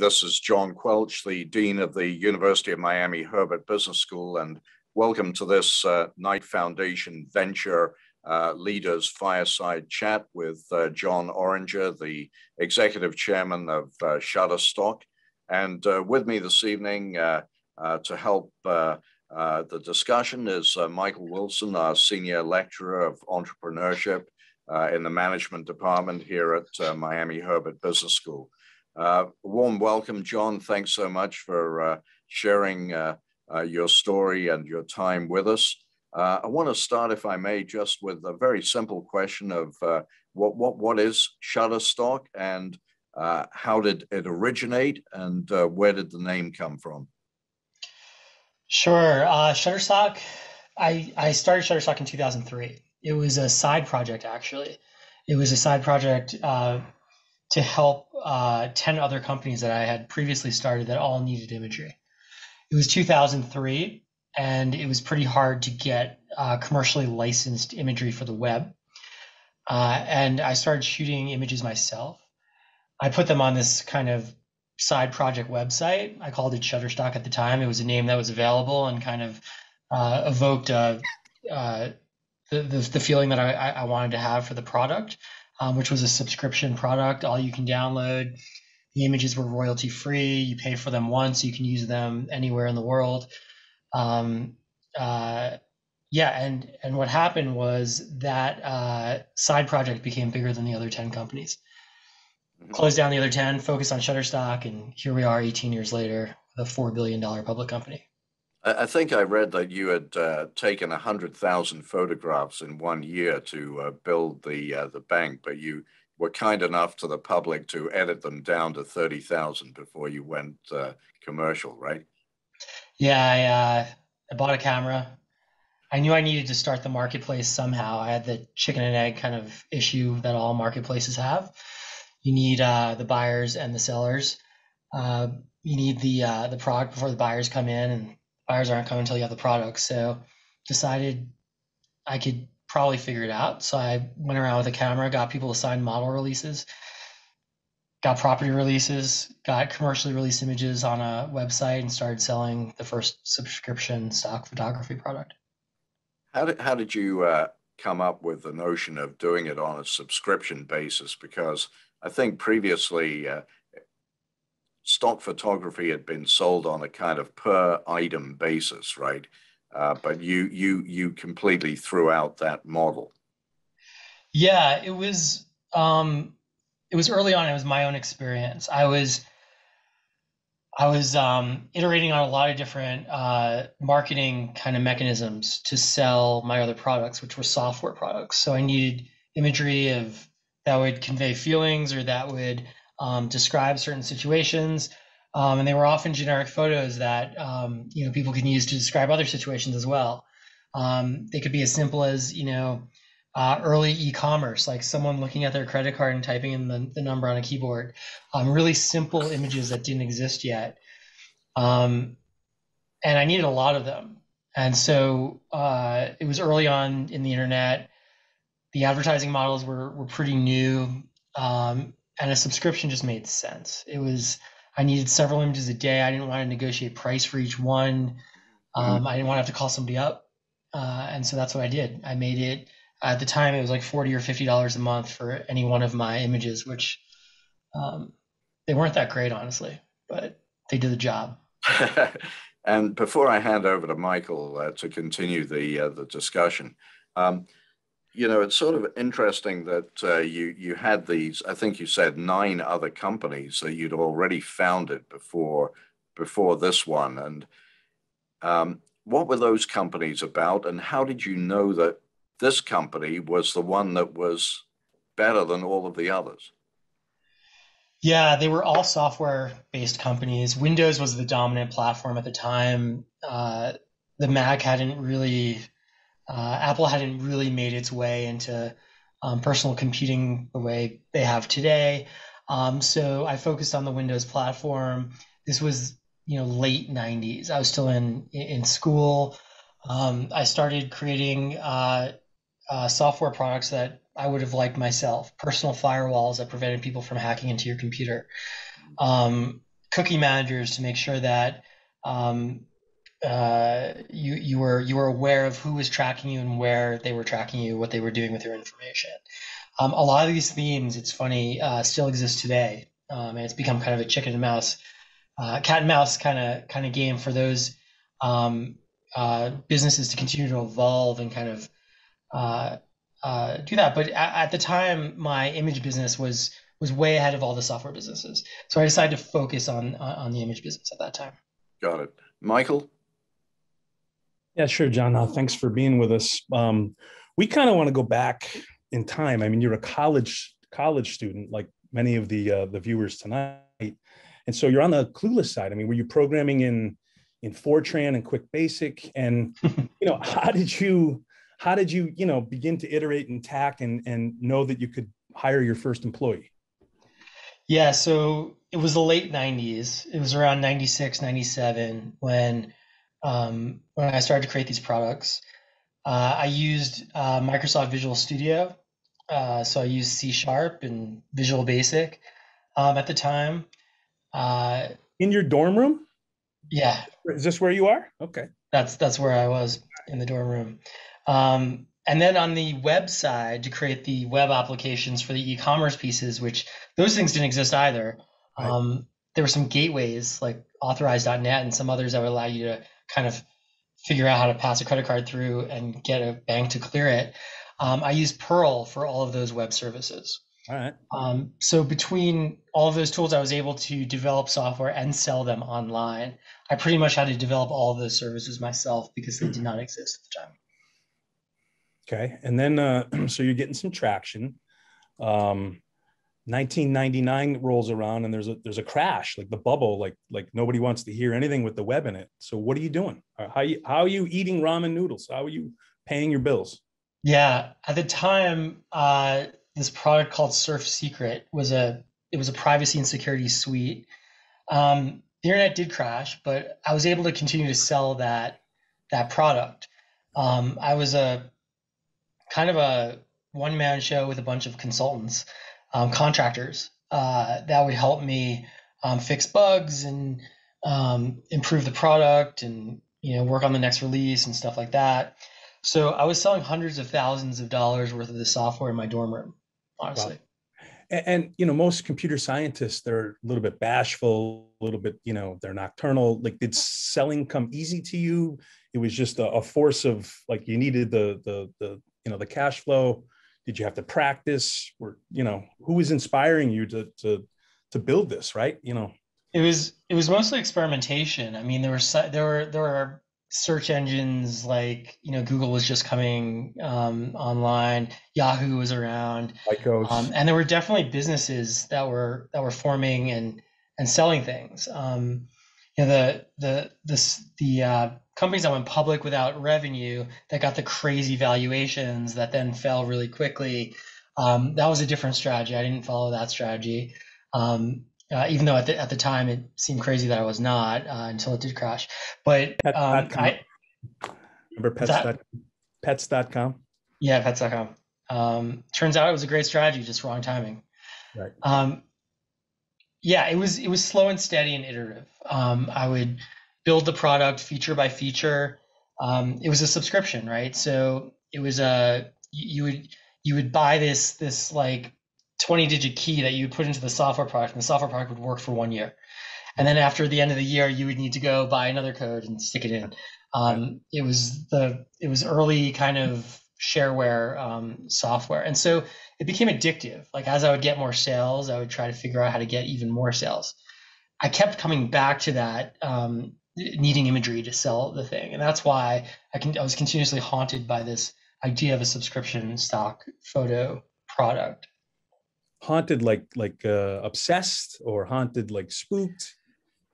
This is John Quelch, the Dean of the University of Miami Herbert Business School, and welcome to this uh, Knight Foundation Venture uh, Leaders Fireside Chat with uh, Jon Oringer, the Executive Chairman of uh, Shutterstock. And uh, with me this evening uh, to help the discussion is Michael Wilson, our Senior Lecturer of Entrepreneurship in the Management Department here at Miami Herbert Business School. Uh, warm welcome, Jon. Thanks so much for uh, sharing uh, uh your story and your time with us. Uh, I want to start, if I may, just with a very simple question of uh, what, what, what is Shutterstock and how did it originate and where did the name come from? Sure. Shutterstock, I, I started Shutterstock in 2003. It was a side project, actually. It was a side project to help uh, 10 other companies that I had previously started that all needed imagery. It was 2003, and it was pretty hard to get uh, commercially licensed imagery for the web. Uh, and I started shooting images myself. I put them on this kind of side project website. I called it Shutterstock at the time. It was a name that was available and kind of uh, evoked uh, the, the, the feeling that I, I wanted to have for the product um, which was a subscription product, all you can download. The images were royalty free. You pay for them once, you can use them anywhere in the world. Um, uh, yeah, and and what happened was that uh, side project became bigger than the other ten companies. Mm-hmm. Closed down the other ten, focused on Shutterstock, and here we are, 18 years later, a four billion dollar public company. I think I read that you had uh, taken hundred thousand photographs in one year to uh, build the uh, the bank, but you were kind enough to the public to edit them down to thirty thousand before you went uh, commercial, right? Yeah, I, uh, I bought a camera. I knew I needed to start the marketplace somehow. I had the chicken and egg kind of issue that all marketplaces have. You need uh, the buyers and the sellers. you need the the product before the buyers come in and buyers aren't coming until you have the product. So decided I could probably figure it out. So I went around with a camera, got people to sign model releases, got property releases, got commercially released images on a website, and started selling the first subscription stock photography product. How did how did you uh, come up with the notion of doing it on a subscription basis? Because I think previously uh, stock photography had been sold on a kind of per item basis, right? Uh, but you you you completely threw out that model. Yeah, it was um, it was early on. It was my own experience. I was I was um, iterating on a lot of different uh, marketing kind of mechanisms to sell my other products, which were software products. So I needed imagery of that would convey feelings or that would um, describe certain situations. Um, and they were often generic photos that um, you know people can use to describe other situations as well. Um, they could be as simple as you know uh, early e-commerce, like someone looking at their credit card and typing in the, the number on a keyboard. Um, really simple images that didn't exist yet, um, and I needed a lot of them. And so uh, it was early on in the internet. The advertising models were were pretty new. Um, and a subscription just made sense. It was I needed several images a day. I didn't want to negotiate price for each one. Um. I didn't want to have to call somebody up, uh, and so that's what I did. I made it at the time. It was like forty or fifty dollars a month for any one of my images, which um, they weren't that great, honestly, but they did the job. and before I hand over to Michael uh, to continue the uh, the discussion. Um, you know, it's sort of interesting that uh, you you had these. I think you said nine other companies that you'd already founded before before this one. And um, what were those companies about? And how did you know that this company was the one that was better than all of the others? Yeah, they were all software based companies. Windows was the dominant platform at the time. Uh, the Mac hadn't really uh, Apple hadn't really made its way into um, personal computing the way they have today. Um, so I focused on the Windows platform. This was you know late 90s. I was still in in school. Um, I started creating uh, uh, software products that I would have liked myself, personal firewalls that prevented people from hacking into your computer. Um, cookie managers to make sure that um, uh, you you were you were aware of who was tracking you and where they were tracking you, what they were doing with your information. Um, a lot of these themes, it's funny, uh, still exist today, um, and it's become kind of a chicken and mouse, uh, cat and mouse kind of kind of game for those um, uh, businesses to continue to evolve and kind of uh, do that. But at, at, the time, my image business was was way ahead of all the software businesses, so I decided to focus on on the image business at that time. Got it, Michael. Yeah, sure, Jon. Uh, thanks for being with us. Um, we kind of want to go back in time. I mean, you're a college college student, like many of the uh, the viewers tonight, and so you're on the clueless side. I mean, were you programming in in Fortran and Quick Basic? And you know, how did you how did you you know begin to iterate and tack and and know that you could hire your first employee? Yeah, so it was the late 90s. It was around 96, 97 when um, when I started to create these products. Uh, I used uh, Microsoft Visual Studio. Uh, so I used C Sharp and Visual Basic um, at the time. Uh, in your dorm room? Yeah. Is this where you are? Okay. That's that's where I was in the dorm room. Um, and then on the web side to create the web applications for the e-commerce pieces, which those things didn't exist either. Right. Um, there were some gateways like authorize.net and some others that would allow you to kind of figure out how to pass a credit card through and get a bank to clear it. Um, I use Perl for all of those web services. All right. Um, so between all of those tools, I was able to develop software and sell them online. I pretty much had to develop all of those services myself because they did not exist at the time. Okay, and then uh, so you're getting some traction. Um, 1999 rolls around and there's a there's a crash like the bubble like like nobody wants to hear anything with the web in it. So what are you doing? How you how are you eating ramen noodles? How are you paying your bills? Yeah at the time uh, this product called SurfSecret was a it was a privacy and security suite. Um, the internet did crash but i was able to continue to sell that that product. Um, i was a kind of a one man show with a bunch of consultants um, contractors uh, that would help me um, fix bugs and um, improve the product and you know work on the next release and stuff like that. So I was selling hundreds of thousands of dollars worth of the software in my dorm room, honestly. Wow. And, and, you know, most computer scientists they're a little bit bashful, a little bit you know they're nocturnal. Like, did selling come easy to you? It was just a, a force of like you needed the the the you know the cash flow did you have to practice? Or you know who was inspiring you to to to build this right? You know. It was it was mostly experimentation. I mean there were there were there were search engines like you know google was just coming um, online. Yahoo was around. Um, and there were definitely businesses that were that were forming and and selling things. Um, you know the the the the uh, companies that went public without revenue that got the crazy valuations that then fell really quickly. Um, that was a different strategy. I didn't follow that strategy. Um, uh, even though at the, at the time it seemed crazy that I was not uh, until it did crash. But um, I remember pets. That, pets.com. Yeah, pets.com. Um, turns out it was a great strategy, just wrong timing. Right. Um, yeah, it was it was slow and steady and iterative. Um, I would build the product feature by feature. Um, it was a subscription, right? So it was a you would you would buy this this like 20 digit key that you would put into the software product, and the software product would work for one year. And then after the end of the year, you would need to go buy another code and stick it in. Um, it was the it was early kind of shareware um, software, and so it became addictive. Like as I would get more sales, I would try to figure out how to get even more sales. I kept coming back to that um, needing imagery to sell the thing, and that's why I can I was continuously haunted by this idea of a subscription stock photo product. Haunted like like uh, obsessed or haunted like spooked.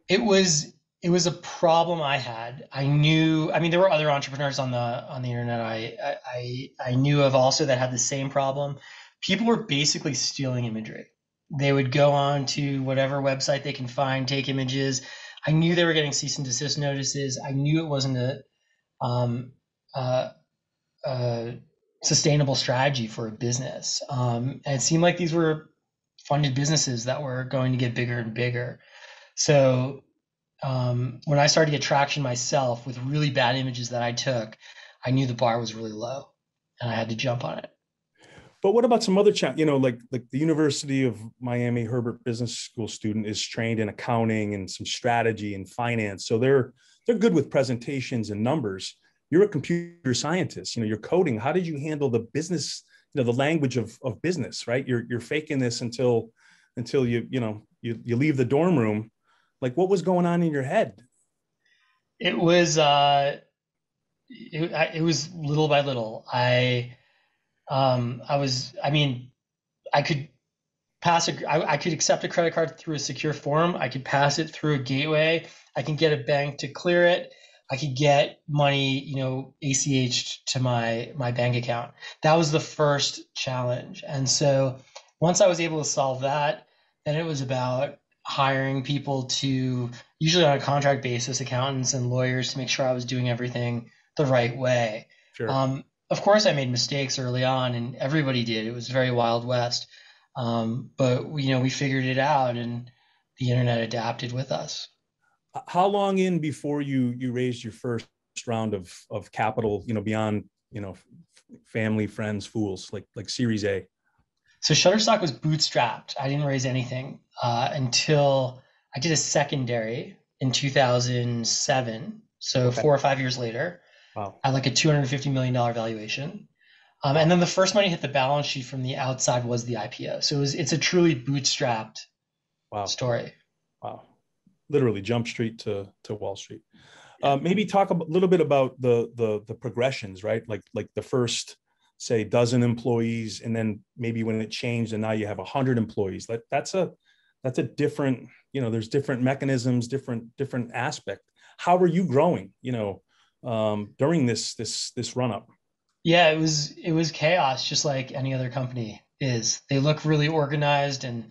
It was it was a problem I had. I knew. I mean, there were other entrepreneurs on the on the internet. I I I knew of also that had the same problem. People were basically stealing imagery. They would go on to whatever website they can find, take images, I knew they were getting cease and desist notices. I knew it wasn't a um, uh, uh, sustainable strategy for a business. Um, and it seemed like these were funded businesses that were going to get bigger and bigger. So um, when I started to get traction myself with really bad images that I took, I knew the bar was really low, and I had to jump on it. But what about some other chat? You know, like like the University of Miami Herbert Business School student is trained in accounting and some strategy and finance, so they're they're good with presentations and numbers. You're a computer scientist. You know, you're coding. How did you handle the business? You know, the language of of business, right? You're you're faking this until until you you know you you leave the dorm room. Like, what was going on in your head? It was uh, it, it was little by little. I um, I was, I mean, I could pass a, I, I could accept a credit card through a secure form. I could pass it through a gateway. I can get a bank to clear it. I could get money, you know, ACH to my my bank account. That was the first challenge. And so once I was able to solve that, then it was about hiring people to usually on a contract basis, accountants and lawyers to make sure I was doing everything the right way. Sure. Um, of course, I made mistakes early on, and everybody did. It was very wild west, um, but you know we figured it out, and the internet adapted with us. How long in before you you raised your first round of of capital? You know, beyond you know, family, friends, fools, like like Series A. So Shutterstock was bootstrapped. I didn't raise anything uh, until I did a secondary in 2007. So okay. four or five years later. Wow. At like a $250 million valuation. Um, and then the first money hit the balance sheet from the outside was the IPO. So it was, it's a truly bootstrapped wow. story. Wow. Literally jump street to, to Wall Street. Uh, maybe talk a little bit about the, the, the progressions, right? Like, like the first, say dozen employees, and then maybe when it changed and now you have a hundred employees, that that's a, that's a different, you know, there's different mechanisms, different, different aspect. How are you growing? You know, um, during this this this run up? Yeah, it was it was chaos, just like any other company is. They look really organized and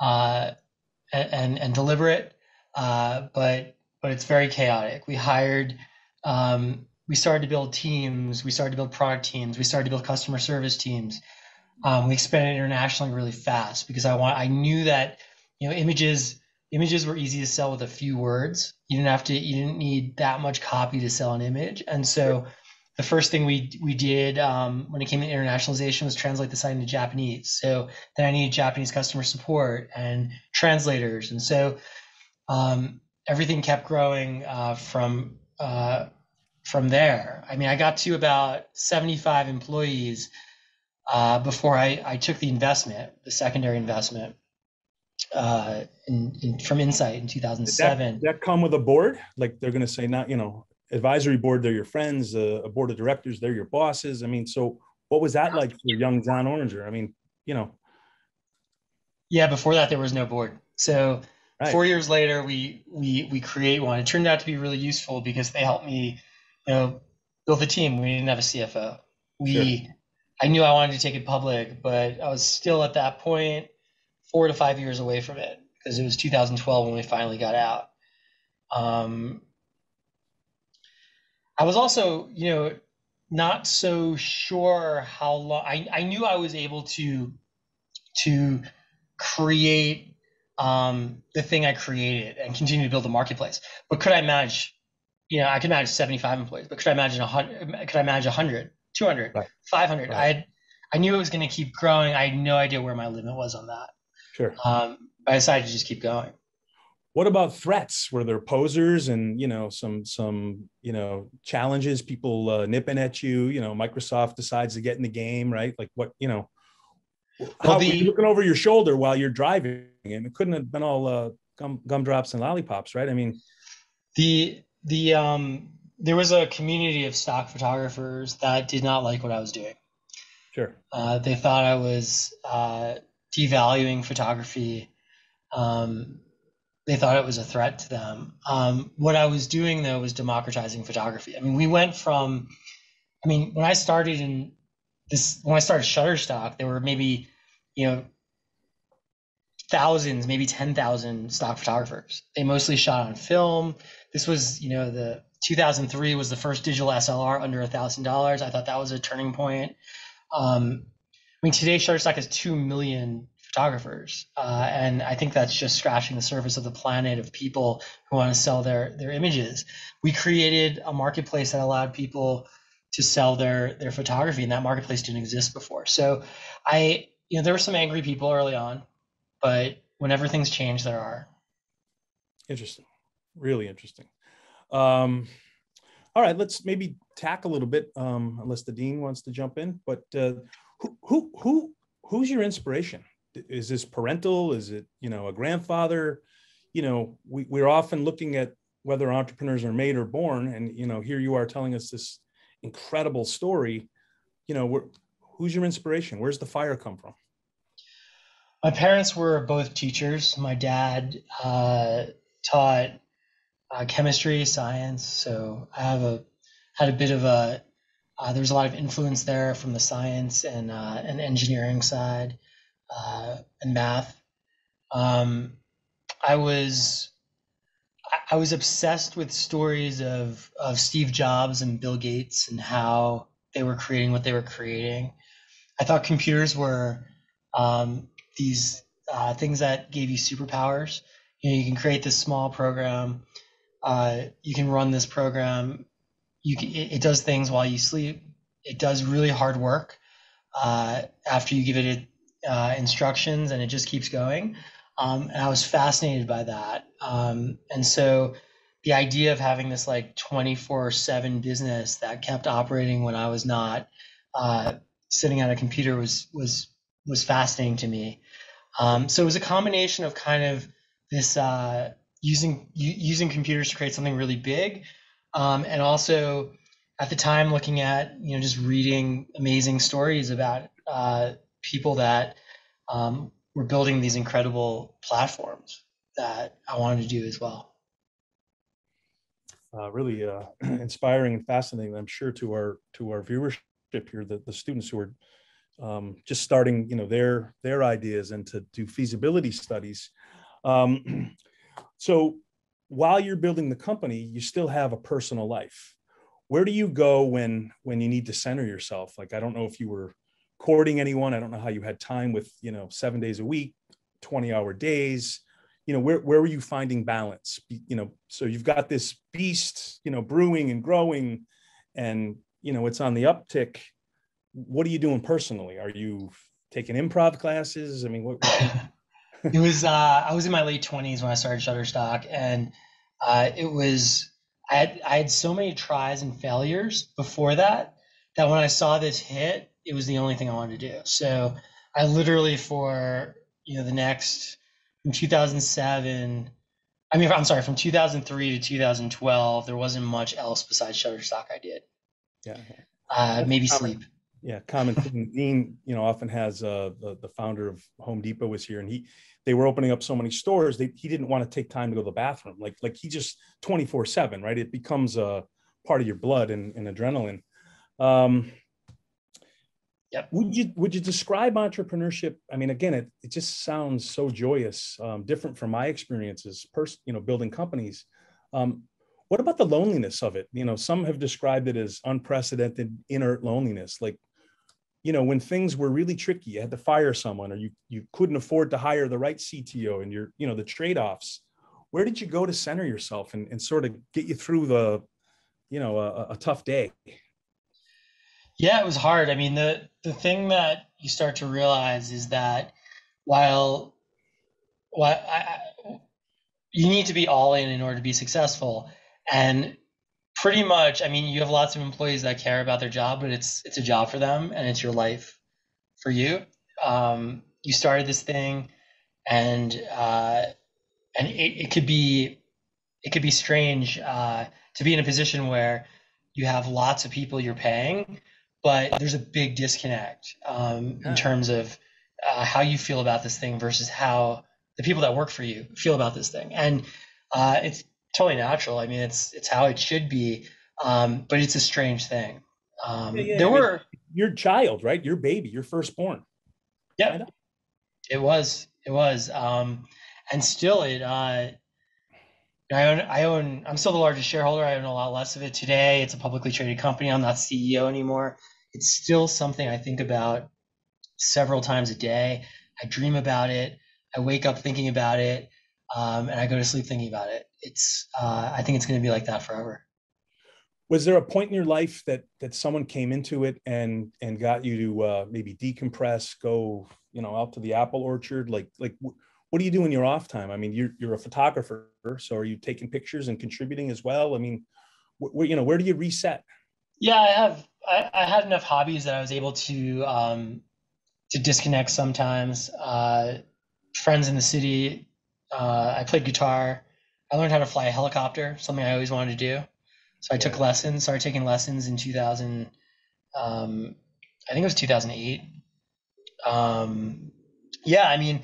uh, and and deliberate, uh, but but it's very chaotic. We hired. Um, we started to build teams. We started to build product teams. We started to build customer service teams. Um, we expanded internationally really fast because I want. I knew that you know images images were easy to sell with a few words. You didn't have to you didn't need that much copy to sell an image. And so the first thing we we did um, when it came to internationalization was translate the site into Japanese. So then I needed Japanese customer support and translators. And so um, everything kept growing uh, from uh, from there. I mean, I got to about 75 employees uh, before I, I took the investment, the secondary investment uh, in, in, from Insight in 2007. Did that, that come with a board? Like they're going to say, not you know, advisory board, they're your friends. Uh, a board of directors, they're your bosses. I mean, so what was that like for young Jon Oringer? I mean, you know. Yeah, before that there was no board. So right. four years later, we we we create one. It turned out to be really useful because they helped me, you know, build the team. We didn't have a CFO. We sure. I knew I wanted to take it public, but I was still at that point four to five years away from it because it was 2012 when we finally got out. Um, I was also, you know, not so sure how long. I, I knew I was able to to create um, the thing I created and continue to build the marketplace. But could I manage? You know, I could manage 75 employees, but could I imagine a hundred? Could I manage 100, 200, right. 500? Right. I had, I knew it was going to keep growing. I had no idea where my limit was on that. Sure. Um, I decided to just keep going. What about threats? Were there posers and you know some some you know challenges? People uh, nipping at you. You know, Microsoft decides to get in the game, right? Like what you know? How well, the, you looking over your shoulder while you're driving, and it couldn't have been all uh, gum gumdrops and lollipops, right? I mean, the the um there was a community of stock photographers that did not like what I was doing. Sure. Uh, they thought I was uh, devaluing photography. Um, they thought it was a threat to them. Um, what I was doing though was democratizing photography. I mean, we went from, I mean, when I started in this, when I started Shutterstock, there were maybe, you know, thousands, maybe 10,000 stock photographers. They mostly shot on film. This was, you know, the 2003 was the first digital SLR under a thousand dollars. I thought that was a turning point. Um, I mean, today Shutterstock has 2 million photographers, uh, and I think that's just scratching the surface of the planet of people who want to sell their their images. We created a marketplace that allowed people to sell their their photography, and that marketplace didn't exist before. So, I you know there were some angry people early on, but whenever things change, there are. Interesting, really interesting. Um, all right, let's maybe tack a little bit, um, unless the dean wants to jump in. But uh, who who who who's your inspiration? Is this parental? Is it you know a grandfather? You know, we we're often looking at whether entrepreneurs are made or born, and you know, here you are telling us this incredible story. You know, who's your inspiration? Where's the fire come from? My parents were both teachers. My dad uh, taught uh, chemistry, science, so I have a had a bit of a uh, there's a lot of influence there from the science and uh, and engineering side uh, and math. Um, I was I was obsessed with stories of of Steve Jobs and Bill Gates and how they were creating what they were creating. I thought computers were um, these uh, things that gave you superpowers. You know, you can create this small program. Uh, you can run this program you it, it, does things while you sleep. It does really hard work uh, after you give it uh, instructions, and it just keeps going. Um, and I was fascinated by that. Um, and so the idea of having this like 24 7 business that kept operating when I was not uh, sitting at a computer was was was fascinating to me. Um, so it was a combination of kind of this uh, using using computers to create something really big, um, and also at the time looking at you know just reading amazing stories about uh, people that um, were building these incredible platforms that I wanted to do as well. Uh, really uh, inspiring and fascinating. I'm sure to our to our viewership here, the, the students who are um, just starting, you know, their their ideas and to do feasibility studies. Um, so while you're building the company, you still have a personal life. Where do you go when when you need to center yourself? Like I don't know if you were courting anyone. I don't know how you had time with, you know, 7 days a week, 20-hour days. You know, where where were you finding balance? You know, so you've got this beast, you know, brewing and growing and, you know, it's on the uptick. What are you doing personally? Are you taking improv classes? I mean, what, what it was uh, I was in my late twenties when I started Shutterstock, and uh, it was I had I had so many tries and failures before that that when I saw this hit, it was the only thing I wanted to do. So I literally for you know the next from 2007. I mean, I'm sorry, from 2003 to 2012, there wasn't much else besides Shutterstock I did. Yeah. Uh, maybe sleep yeah common thing dean you know often has uh the, the founder of home depot was here and he they were opening up so many stores they, he didn't want to take time to go to the bathroom like like he just 24 7 right it becomes a part of your blood and, and adrenaline um Yep. Would you would you describe entrepreneurship? I mean, again, it, it just sounds so joyous, um, different from my experiences, pers- you know, building companies. Um, what about the loneliness of it? You know, some have described it as unprecedented inert loneliness. Like, you know, when things were really tricky, you had to fire someone, or you you couldn't afford to hire the right CTO, and you're, you know, the trade-offs. Where did you go to center yourself and, and sort of get you through the, you know, a, a tough day? Yeah, it was hard. I mean, the the thing that you start to realize is that while while I, you need to be all in in order to be successful, and pretty much i mean you have lots of employees that care about their job but it's it's a job for them and it's your life for you. Um, you started this thing and uh, and it, it could be it could be strange uh, to be in a position where you have lots of people you're paying but there's a big disconnect um, in terms of uh, how you feel about this thing versus how the people that work for you feel about this thing. And uh, it's totally natural. I mean, it's it's how it should be. Um, but it's a strange thing. Um, yeah, yeah, there were your child, right? Your baby, your firstborn. Yeah, it was. It was. Um, and still, it. Uh, I own. I own. I'm still the largest shareholder. I own a lot less of it today. It's a publicly traded company. I'm not CEO anymore. It's still something I think about several times a day. I dream about it. I wake up thinking about it, um, and I go to sleep thinking about it. It's uh, I think it's going to be like that forever. Was there a point in your life that that someone came into it and and got you to uh, maybe decompress, go you know out to the apple orchard? Like like what do you do in your off time? I mean, you're you're a photographer, so are you taking pictures and contributing as well? I mean, where you know where do you reset? Yeah, I have. I, I had enough hobbies that I was able to um, to disconnect sometimes. Uh, friends in the city. Uh, I played guitar. I learned how to fly a helicopter, something I always wanted to do. So I took lessons, started taking lessons in 2000. Um, I think it was 2008. Um, yeah, I mean,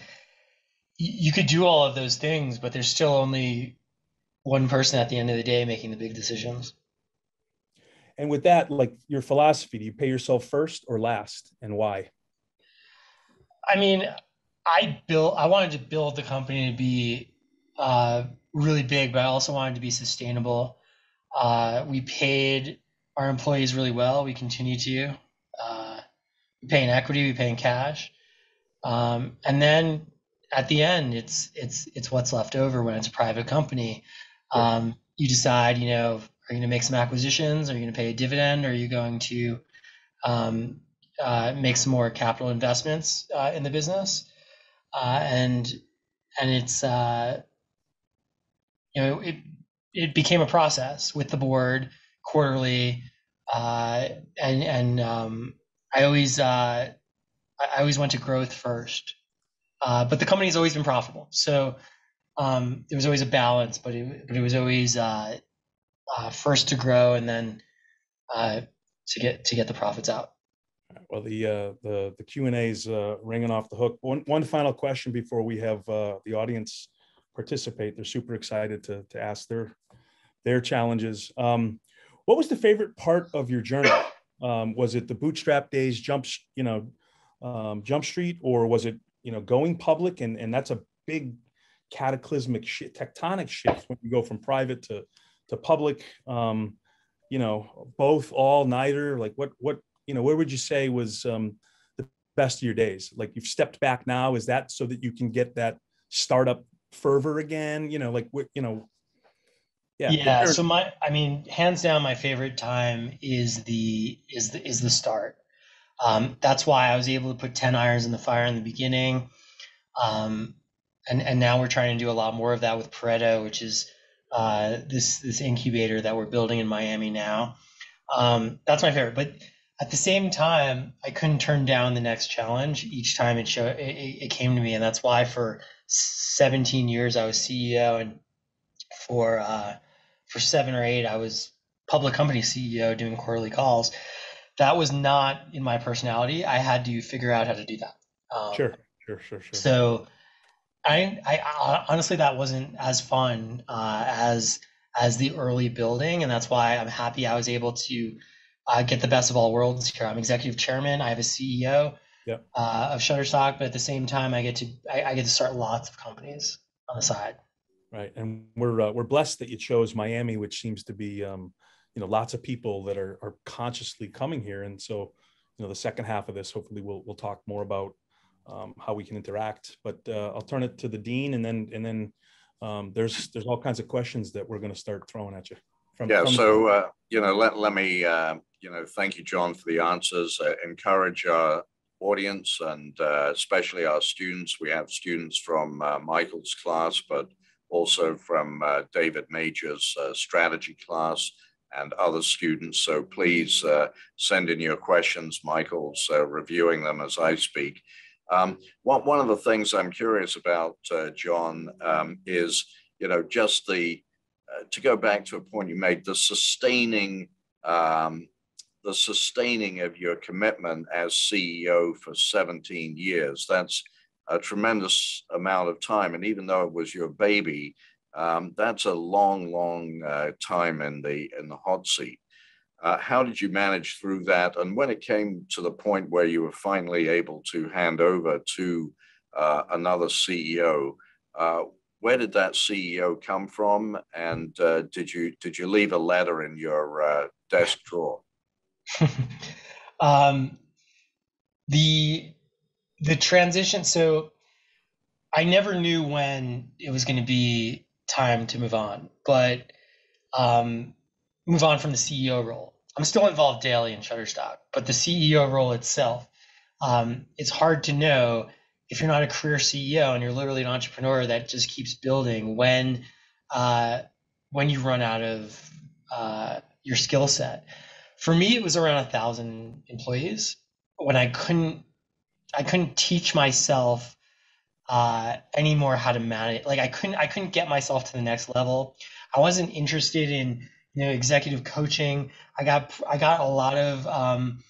you could do all of those things, but there's still only one person at the end of the day making the big decisions. And with that, like your philosophy, do you pay yourself first or last, and why? I mean, I built. I wanted to build the company to be uh, really big, but I also wanted to be sustainable. Uh, we paid our employees really well. We continue to. Uh, we pay in equity. We pay in cash. Um, and then at the end, it's it's it's what's left over when it's a private company. Um, you decide, you know, are you going to make some acquisitions? Are you going to pay a dividend? Are you going to um, uh, make some more capital investments uh, in the business? Uh, and and it's uh, you know it it became a process with the board quarterly, uh, and and um, I always uh, I always went to growth first. Uh, but the company's always been profitable. So um, there was always a balance, but it, but it was always uh, uh, first to grow and then uh, to get to get the profits out. Well, the the the Q and A is uh, ringing off the hook. One one final question before we have the audience participate. They're super excited to to ask their their challenges. Um, what was the favorite part of your journey? Um, was it the bootstrap days, jump, you know, um, Jump Street, or was it you know going public and and that's a big cataclysmic tectonic shift when you go from private to to public um you know both all neither like what what you know where would you say was um the best of your days like you've stepped back now is that so that you can get that startup fervor again you know like you know yeah yeah so my i mean hands down my favorite time is the is the is the start um, that's why I was able to put 10 irons in the fire in the beginning. Um, and, and now we're trying to do a lot more of that with Pareto, which is uh, this, this incubator that we're building in Miami now. Um, that's my favorite. But at the same time, I couldn't turn down the next challenge each time it, show, it, it came to me. And that's why for 17 years I was CEO and for, uh, for seven or eight, I was public company CEO doing quarterly calls that was not in my personality. I had to figure out how to do that. Um, sure, sure, sure, sure. So, I, I honestly that wasn't as fun uh, as as the early building, and that's why I'm happy I was able to uh, get the best of all worlds here. I'm executive chairman. I have a CEO yep. uh, of Shutterstock, but at the same time, I get to I, I, get to start lots of companies on the side. Right, and we're uh, we're blessed that you chose Miami, which seems to be um, you know lots of people that are are consciously coming here and so you know the second half of this hopefully we'll we'll talk more about um, how we can interact but uh, i'll turn it to the dean and then and then um, there's there's all kinds of questions that we're going to start throwing at you from, yeah from so uh, you know let, let me uh, you know thank you Jon for the answers uh, encourage our audience and uh, especially our students we have students from uh, michael's class but also from david major's strategy class and other students. So please uh, send in your questions. Michael's uh, reviewing them as I speak. Um, one, one of the things I'm curious about, uh, Jon, um, is, you know, just the, uh, to go back to a point you made, the sustaining, um, the sustaining of your commitment as CEO for 17 years. That's a tremendous amount of time. And even though it was your baby, um, that's a long, long uh, time in the in the hot seat. Uh, how did you manage through that? And when it came to the point where you were finally able to hand over to uh, another CEO, uh, where did that CEO come from? And uh, did you did you leave a letter in your uh, desk drawer? um, the the transition. So I never knew when it was going to be time to move on, but um, move on from the CEO role. I'm still involved daily in Shutterstock, but the CEO role itself, um, it's hard to know if you're not a career CEO and you're literally an entrepreneur that just keeps building when uh, when you run out of uh, your skill set. For me, it was around a thousand employees when I couldn't I couldn't teach myself uh, anymore how to manage. Like I couldn't I couldn't get myself to the next level. I wasn't interested in you know executive coaching. I got I got a lot of um,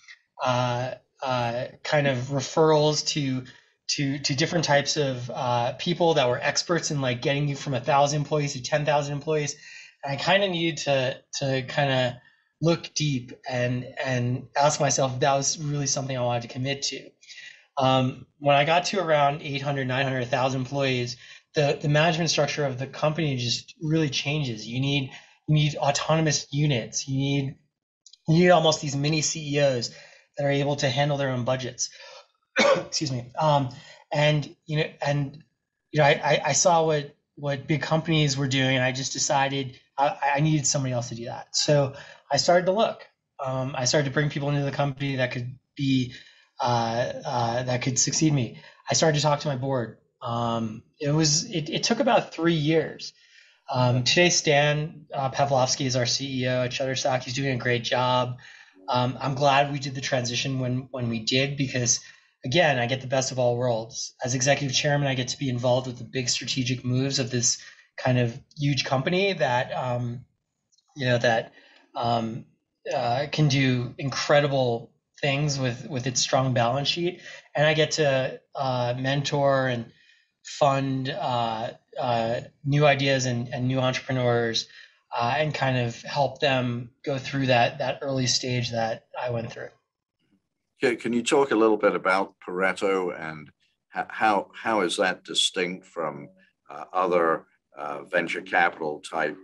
uh, uh, kind of referrals to to to different types of uh, people that were experts in like getting you from a thousand employees to ten thousand employees. And I kind of needed to to kind of look deep and and ask myself if that was really something I wanted to commit to. Um, when I got to around 800, 900, 1,000 employees, the, the management structure of the company just really changes. You need you need autonomous units. You need you need almost these mini CEOs that are able to handle their own budgets. Excuse me. Um, and you know, and you know, I, I saw what what big companies were doing, and I just decided I, I needed somebody else to do that. So I started to look. Um, I started to bring people into the company that could be uh, uh, that could succeed me. I started to talk to my board. Um, it was it, it, took about three years. Um, today, Stan uh, Pavlovsky is our CEO at Shutterstock. He's doing a great job. Um, I'm glad we did the transition when when we did because again, I get the best of all worlds. As executive chairman, I get to be involved with the big strategic moves of this kind of huge company that um, you know that um, uh, can do incredible things with with its strong balance sheet, and I get to uh, mentor and fund uh, uh, new ideas and, and new entrepreneurs, uh, and kind of help them go through that that early stage that I went through. Can you talk a little bit about Pareto and how how is that distinct from uh, other venture capital type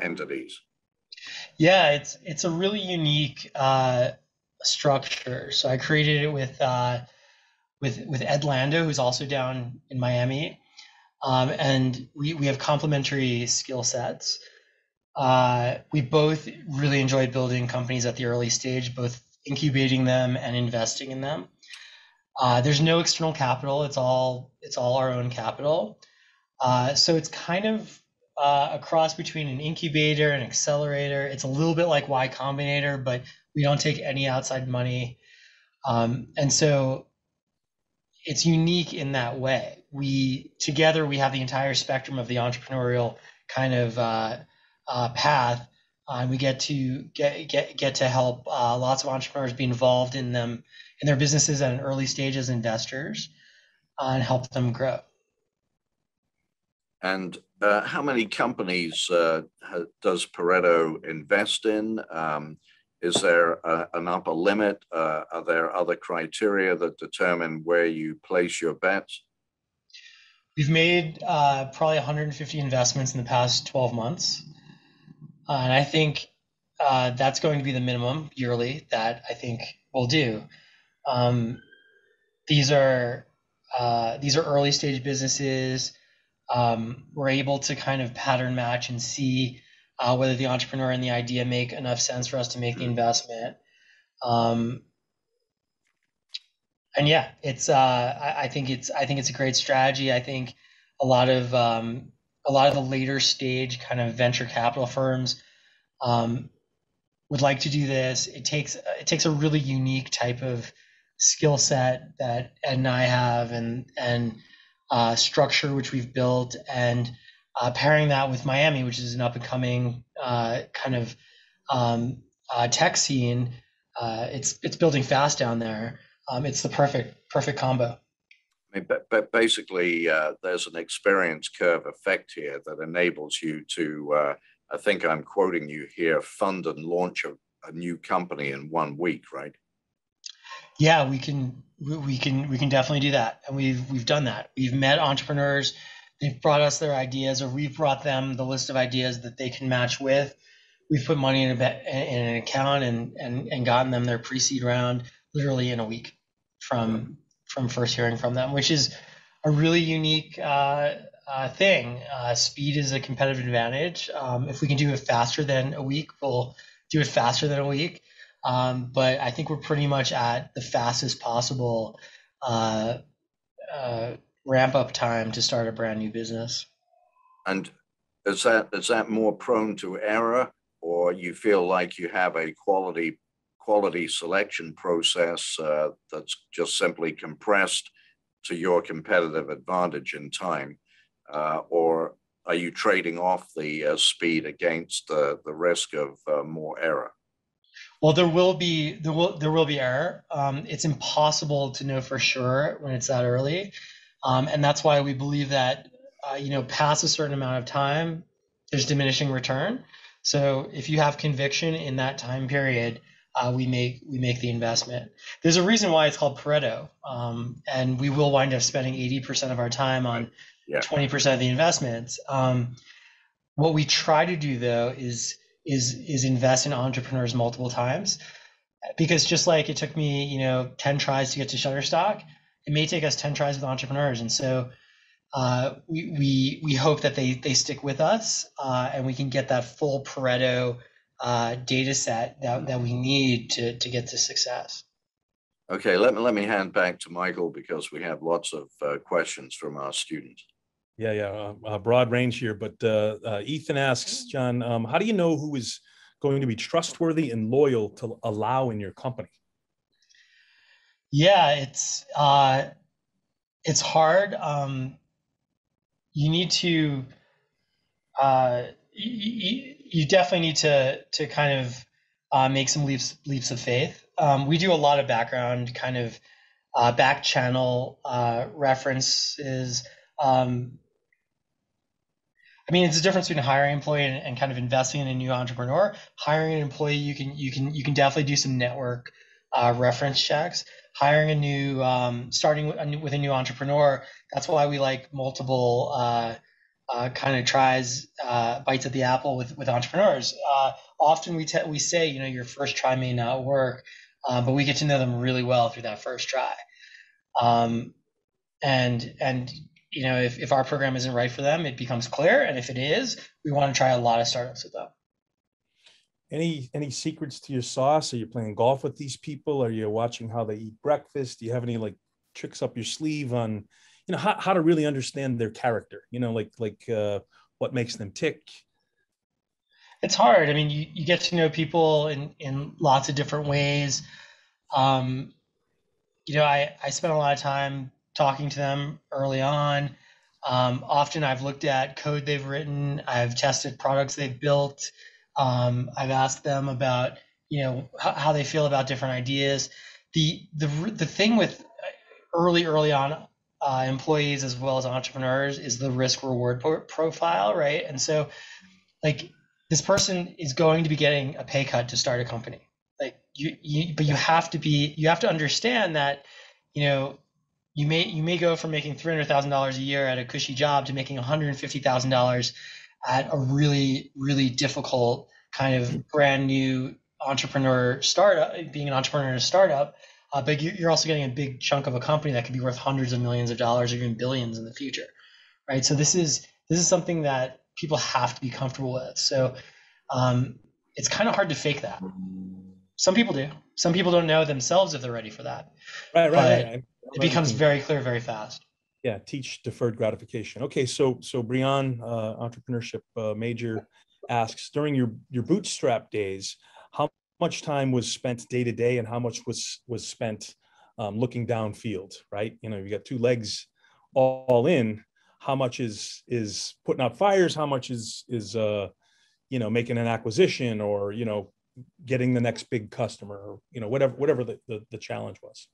entities? Yeah, it's it's a really unique uh, structure. So I created it with uh, with with Ed Lando, who's also down in Miami, um, and we we have complementary skill sets. Uh, we both really enjoyed building companies at the early stage, both incubating them and investing in them. Uh, there's no external capital; it's all it's all our own capital. Uh, so it's kind of uh, a cross between an incubator and accelerator. It's a little bit like Y Combinator, but we don't take any outside money. Um, and so it's unique in that way. We together we have the entire spectrum of the entrepreneurial kind of uh, uh, path, uh, and we get to get get get to help uh, lots of entrepreneurs be involved in them in their businesses at an early stage as investors, uh, and help them grow. And uh, how many companies does Pareto invest in? Um, is there a, an upper limit? Uh, are there other criteria that determine where you place your bets? We've made uh, probably 150 investments in the past 12 months. Uh, and I think uh, that's going to be the minimum yearly that I think we'll do. Um, these are uh, these are early stage businesses. Um, we're able to kind of pattern match and see uh, whether the entrepreneur and the idea make enough sense for us to make the investment. Um, and yeah, it's uh, I, I, think it's I think it's a great strategy. I think a lot of um, a lot of the later stage kind of venture capital firms um, would like to do this. It takes it takes a really unique type of skill set that Ed and I have, and and uh, structure which we've built, and uh, pairing that with Miami, which is an up and coming uh, kind of um, uh, tech scene, uh, it's it's building fast down there. Um, it's the perfect perfect combo. I mean, but, but basically, uh, there's an experience curve effect here that enables you to. I think I'm quoting you here: fund and launch a, a new company in one week, right? Yeah, we can we can we can definitely do that, and we've we've done that. We've met entrepreneurs They've brought us their ideas, or we've brought them the list of ideas that they can match with. We've put money in, a in an account and, and, and gotten them their pre seed round literally in a week from from first hearing from them, which is a really unique uh, uh, thing. Uh, speed is a competitive advantage. Um, if we can do it faster than a week, we'll do it faster than a week. Um, but I think we're pretty much at the fastest possible uh, uh, ramp up time to start a brand new business. And is that is that more prone to error, or you feel like you have a quality quality selection process uh, that's just simply compressed to your competitive advantage in time, uh, or are you trading off the uh, speed against the the risk of uh, more error? Well, there will be there will there will be error. Um, it's impossible to know for sure when it's that early, um, and that's why we believe that uh, you know past a certain amount of time, there's diminishing return. So if you have conviction in that time period, uh, we make we make the investment. There's a reason why it's called Pareto, um, and we will wind up spending 80% of our time on yeah. 20% of the investments. Um, what we try to do though is is is invest in entrepreneurs multiple times. Because just like it took me you know 10 tries to get to shutterstock it may take us 10 tries with entrepreneurs. And so uh, we, we we hope that they they stick with us uh, and we can get that full pareto uh, data set that, that we need to, to get to success. Okay let me let me hand back to michael because we have lots of uh, questions from our students yeah, yeah, broad range here. But uh, uh, Ethan asks, Jon, um, how do you know who is going to be trustworthy and loyal to allow in your company? Yeah, it's uh, it's hard. Um, you need to uh, you, you definitely need to to kind of uh, make some leaps leaps of faith. Um, we do a lot of background kind of back channel references. I mean, it's a difference between hiring an employee and, and, kind of investing in a new entrepreneur. Hiring an employee, you can you can you can definitely do some network uh, reference checks. Hiring a new, um, starting with a, new, with a, new, entrepreneur, that's why we like multiple uh, uh, kind of tries, uh, bites at the apple with with entrepreneurs. Uh, often we te- we say, you know, your first try may not work, uh, but we get to know them really well through that first try. Um, and and you know, if, if our program isn't right for them, it becomes clear. And if it is, we want to try a lot of startups with them. Any any secrets to your sauce? Are you playing golf with these people? Are you watching how they eat breakfast? Do you have any like tricks up your sleeve on, you know, how, how to really understand their character? You know, like like uh, what makes them tick. It's hard. I mean, you, you get to know people in in lots of different ways. Um, you know, I I spent a lot of time talking to them early on. Um, often I've looked at code they've written, I've tested products they've built. Um, I've asked them about, you know, how, how, they feel about different ideas. The, the, the thing with early, early on uh, employees as well as entrepreneurs is the risk reward profile, right? And so, like, this person is going to be getting a pay cut to start a company. Like, you, you but you have to be, you have to understand that, you know, you may you may go from making three hundred thousand dollars a year at a cushy job to making one hundred and fifty thousand dollars at a really really difficult kind of brand new entrepreneur startup, being an entrepreneur in a startup. Uh, but you're also getting a big chunk of a company that could be worth hundreds of millions of dollars or even billions in the future, right? So this is this is something that people have to be comfortable with. So um, it's kind of hard to fake that. Some people do. Some people don't know themselves if they're ready for that. Right, right. right it becomes very clear very fast. Yeah, teach deferred gratification. Okay, so so Brian, uh, entrepreneurship uh, major, asks during your your bootstrap days, how much time was spent day to day, and how much was was spent um, looking downfield? Right, you know, you got two legs all, all in. How much is is putting out fires? How much is is uh, you know making an acquisition or you know getting the next big customer or you know whatever whatever the, the, the challenge was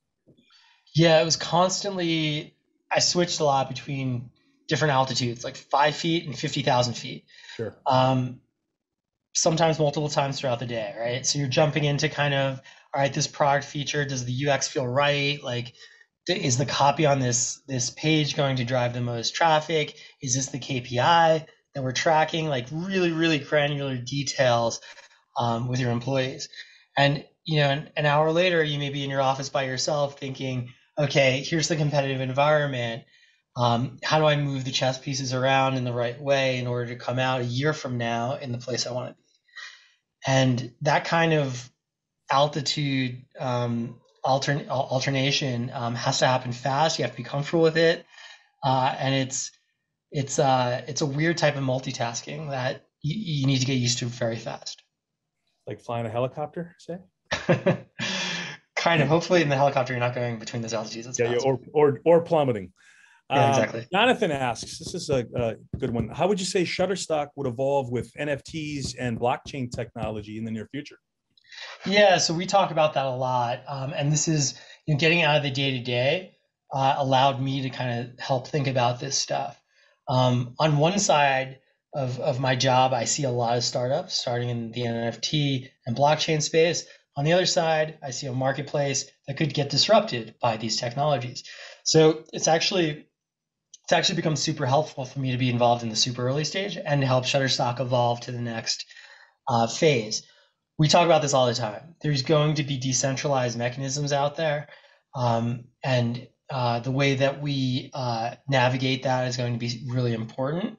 yeah, it was constantly. I switched a lot between different altitudes, like five feet and fifty thousand feet. Sure. Um, sometimes multiple times throughout the day, right? So you're jumping into kind of, all right, this product feature, does the UX feel right? Like, is the copy on this this page going to drive the most traffic? Is this the KPI that we're tracking? Like really, really granular details um, with your employees. And you know, an, an hour later, you may be in your office by yourself thinking, okay, here's the competitive environment. Um, how do I move the chess pieces around in the right way in order to come out a year from now in the place I want to be? And that kind of altitude um, altern- alternation um, has to happen fast. You have to be comfortable with it, uh, and it's it's uh, it's a weird type of multitasking that you, you need to get used to very fast. Like flying a helicopter, say. kind of. Hopefully, in the helicopter, you're not going between those altitudes. yeah, yeah, or or or plummeting. Yeah, um, exactly. Jonathan asks, this is a, a, good one. How would you say Shutterstock would evolve with NFTs and blockchain technology in the near future? Yeah, so we talk about that a lot, um, and this is you know, getting out of the day to day allowed me to kind of help think about this stuff. Um, on one side of, of my job, I see a lot of startups starting in the NFT and blockchain space. On the other side, I see a marketplace that could get disrupted by these technologies. So it's actually it's actually become super helpful for me to be involved in the super early stage and to help Shutterstock evolve to the next uh, phase we talk about this all the time. There's going to be decentralized mechanisms out there, um, and uh, the way that we uh, navigate that is going to be really important.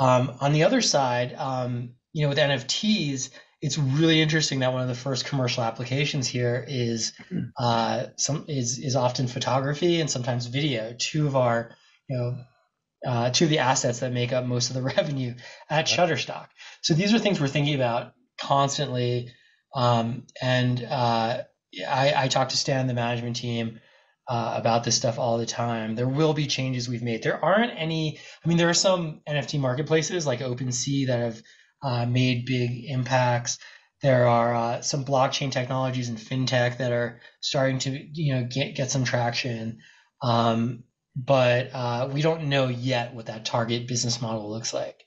Um, on the other side, um, you know, with NFTs, it's really interesting that one of the first commercial applications here is uh, some is is often photography and sometimes video. Two of our, you know, uh, two of the assets that make up most of the revenue at Shutterstock. So these are things we're thinking about constantly. Um, and uh, I, I talk to Stan, the management team, uh, about this stuff all the time. There will be changes we've made. There aren't any. I mean, there are some NFT marketplaces like OpenSea that have uh, made big impacts. There are uh, some blockchain technologies and fintech that are starting to, you know, get get some traction. Um, but uh, we don't know yet what that target business model looks like.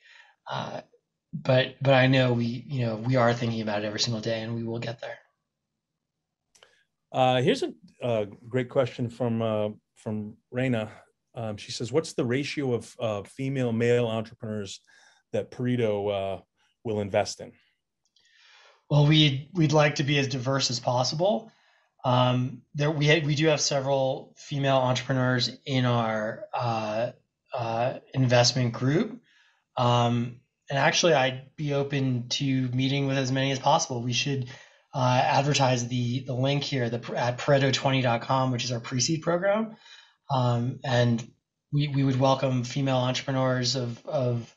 Uh, but but I know we you know we are thinking about it every single day, and we will get there. Uh, here's a, a, great question from uh, from Reina. Um, she says, "What's the ratio of uh, female male entrepreneurs that Pareto uh, will invest in?" Well, we'd we'd like to be as diverse as possible. Um, there we had, we do have several female entrepreneurs in our uh, uh, investment group. Um, and actually, I'd be open to meeting with as many as possible. We should uh, advertise the the link here the, at Pareto20.com, which is our pre-seed program, um, and we, we would welcome female entrepreneurs of of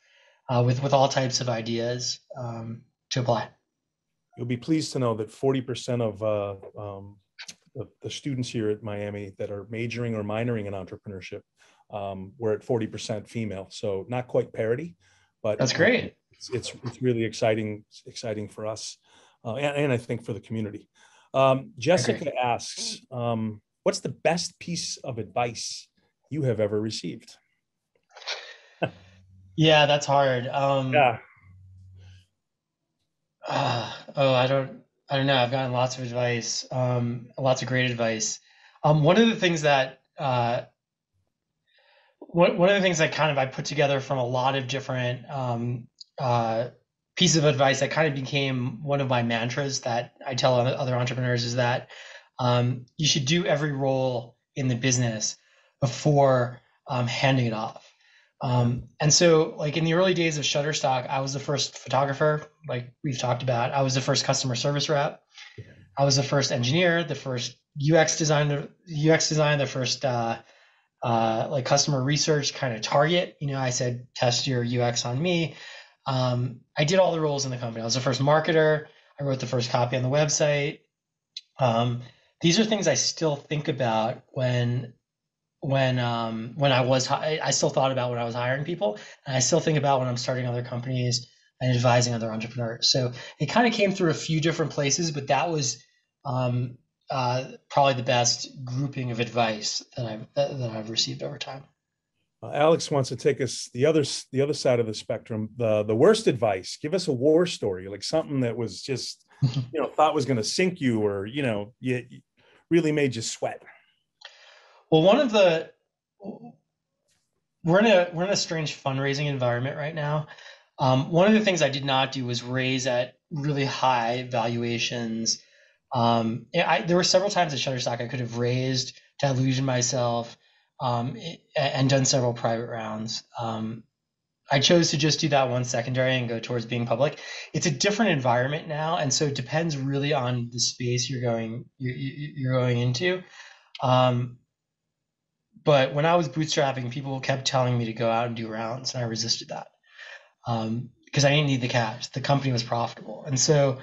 uh, with with all types of ideas um, to apply. You'll be pleased to know that 40% of uh, um, the, the, students here at Miami that are majoring or minoring in entrepreneurship, um, we're at 40% female. So not quite parity, but that's great. It's, it's, it's really exciting, exciting for us, uh, and, and, I think for the community. Um, Jessica okay. asks, um, "What's the best piece of advice you have ever received?" Yeah, that's hard. Um, yeah. Uh, oh, I don't. I don't know. I've gotten lots of advice, um, lots of great advice. Um, one of the things that uh, one, one of the things that kind of I put together from a lot of different um, uh, pieces of advice that kind of became one of my mantras that I tell other entrepreneurs is that um, you should do every role in the business before um, handing it off. Um, and so, like in the early days of Shutterstock, I was the first photographer, like we've talked about. I was the first customer service rep. I was the first engineer, the first UX designer, UX designer, the first uh, uh, like customer research kind of target. You know, I said, test your UX on me. Um, I did all the roles in the company. I was the first marketer. I wrote the first copy on the website. Um, these are things I still think about when when um, when I was I still thought about when I was hiring people, and I still think about when I'm starting other companies and advising other entrepreneurs. So it kind of came through a few different places, but that was um, uh, probably the best grouping of advice that I've that, that I've received over time. Uh, Alex wants to take us the other the other side of the spectrum. The the worst advice. Give us a war story, like something that was just you know thought was going to sink you, or you know, you, you really made you sweat. Well, one of the we're in a we're in a strange fundraising environment right now. Um, one of the things I did not do was raise at really high valuations um, I, there were several times at Shutterstock I could have raised to diluted myself, um, and done several private rounds. Um, I chose to just do that one secondary and go towards being public. It's a different environment now, and so it depends really on the space you're going you're, you're going into. Um, but when I was bootstrapping, people kept telling me to go out and do rounds, and I resisted that because um, I didn't need the cash. The company was profitable, and so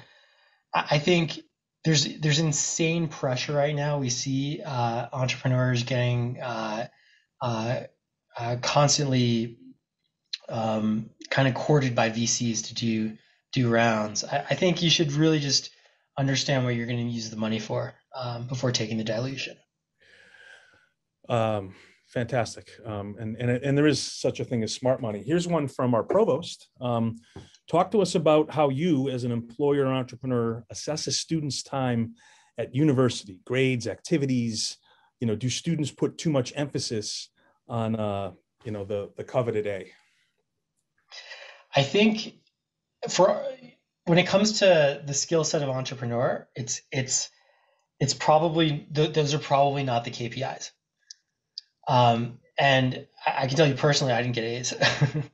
I think there's there's insane pressure right now. We see uh, entrepreneurs getting uh, uh, uh constantly um, kind of courted by VCs to do do rounds. I, I, think you should really just understand what you're going to use the money for um, before taking the dilution. Um, fantastic. Um, and, and, and there is such a thing as smart money. Here's one from our provost. Um, talk to us about how you, as an employer or entrepreneur, assess a student's time at university, grades, activities. You know, do students put too much emphasis on, uh, you know, the the coveted A? I think for when it comes to the skill set of entrepreneur, it's it's it's probably th- those are probably not the KPIs. Um, and I, I, can tell you personally, I didn't get A's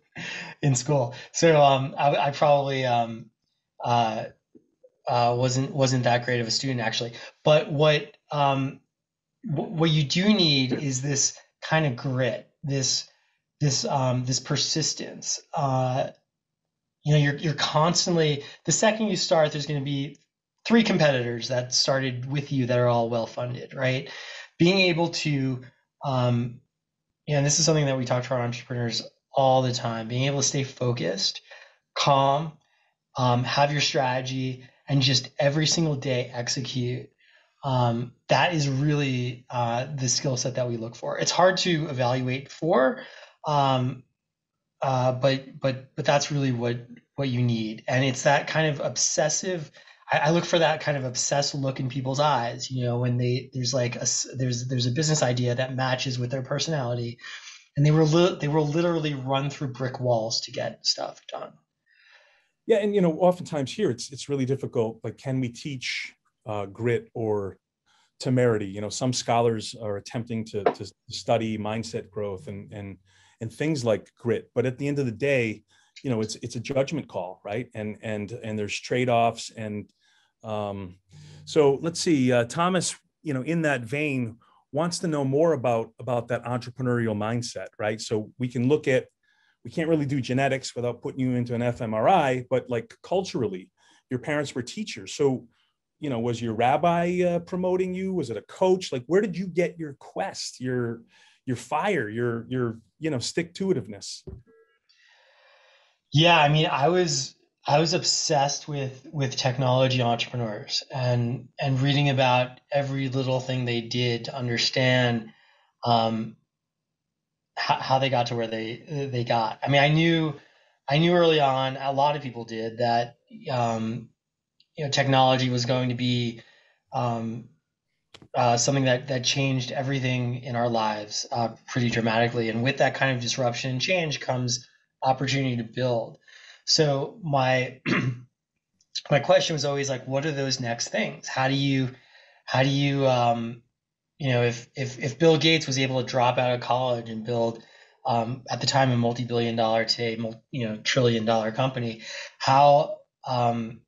in school, so um, I, I, probably um, uh, uh, wasn't wasn't that great of a student actually. But what um, w- what you do need is this kind of grit, this this um, this persistence. Uh, you know you're you're constantly the second you start there's going to be three competitors that started with you that are all well funded right being able to um know, this is something that we talk to our entrepreneurs all the time being able to stay focused calm um, have your strategy and just every single day execute um, that is really uh, the skill set that we look for it's hard to evaluate for um, uh, but but but that's really what what you need, and it's that kind of obsessive. I, I, look for that kind of obsessed look in people's eyes. You know, when they there's like a there's there's a business idea that matches with their personality, and they were li- they will literally run through brick walls to get stuff done. Yeah, and you know, oftentimes here it's it's really difficult. Like, can we teach uh, grit or temerity? You know, some scholars are attempting to to study mindset growth and and and things like grit. But at the end of the day, you know, it's it's a judgment call, right? And and and there's trade-offs. And um, so let's see, uh, Thomas, you know, in that vein, wants to know more about about that entrepreneurial mindset, right? So we can look at we can't really do genetics without putting you into an fMRI, but like culturally, your parents were teachers. So, you know, was your rabbi uh, promoting you? Was it a coach? Like, where did you get your quest, your your fire, your your you know stick to itiveness yeah i mean i was i was obsessed with with technology entrepreneurs and and reading about every little thing they did to understand um, how, how they got to where they they got i mean i knew i knew early on a lot of people did that um, you know technology was going to be um, uh, something that that changed everything in our lives uh, pretty dramatically. And with that kind of disruption and change comes opportunity to build. So my my question was always like, what are those next things? How do you how do you um, you know if if if Bill Gates was able to drop out of college and build um, at the time a multi-billion dollar today you know trillion dollar company how um,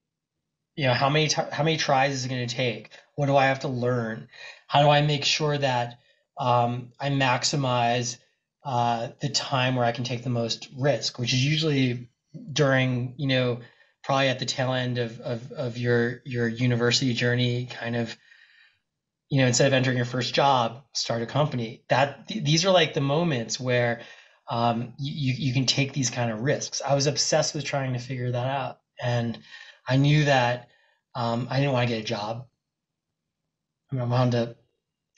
you know how many how many tries is it going to take what do i have to learn how do i make sure that um, i maximize uh, the time where i can take the most risk which is usually during you know probably at the tail end of, of, of your your university journey kind of you know instead of entering your first job start a company that th- these are like the moments where um, you, you can take these kind of risks i was obsessed with trying to figure that out and I knew that um, I didn't want to get a job. I mean, I wound up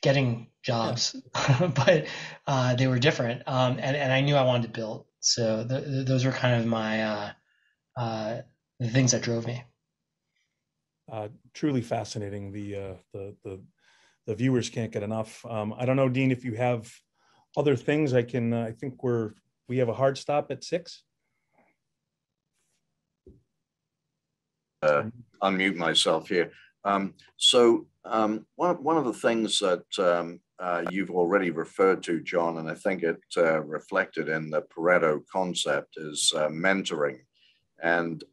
getting jobs, yeah. but uh, they were different. Um, and, and I knew I wanted to build. So the, the, those were kind of my uh, uh, the things that drove me. Uh, truly fascinating. The, uh, the the the viewers can't get enough. Um, I don't know, Dean, if you have other things. I can. Uh, I think we're we have a hard stop at six. uh, unmute myself here. Um, so um, one, one of the things that um, uh, you've already referred to, Jon, and I think it uh, reflected in the Pareto concept is uh, mentoring. And